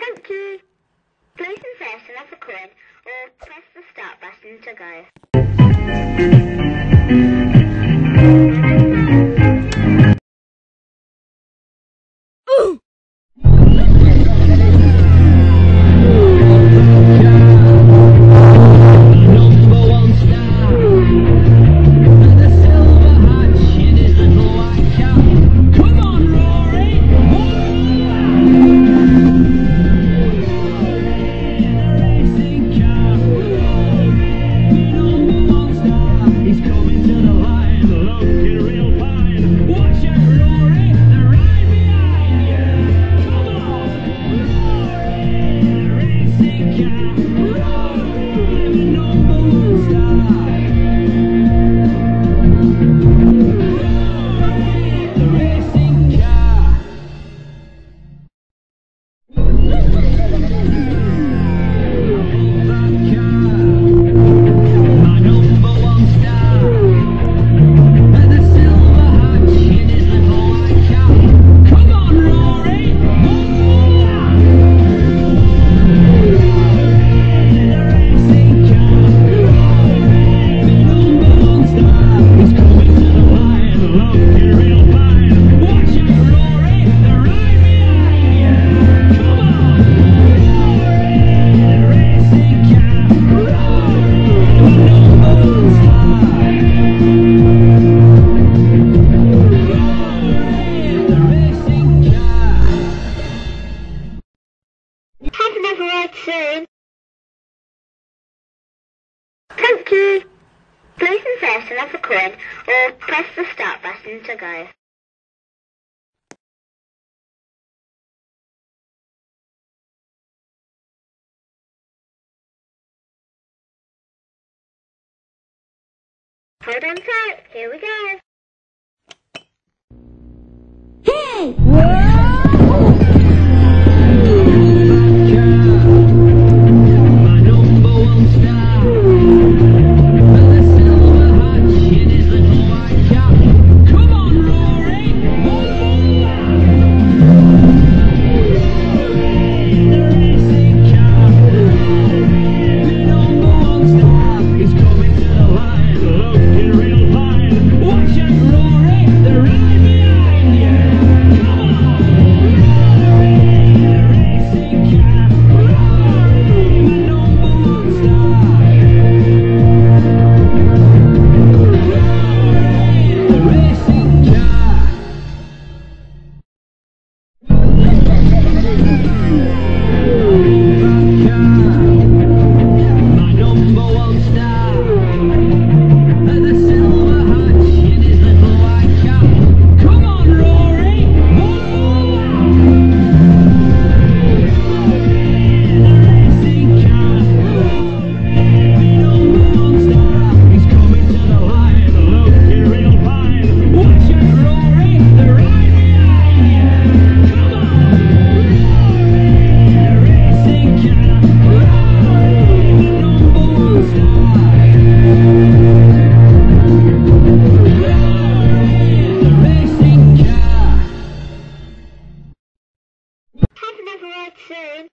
Thank you. Please insert fast enough coin or press the start button to go. Get around. button of coin or press the start button to go. Hold on tight, here we go. Hey! kitchen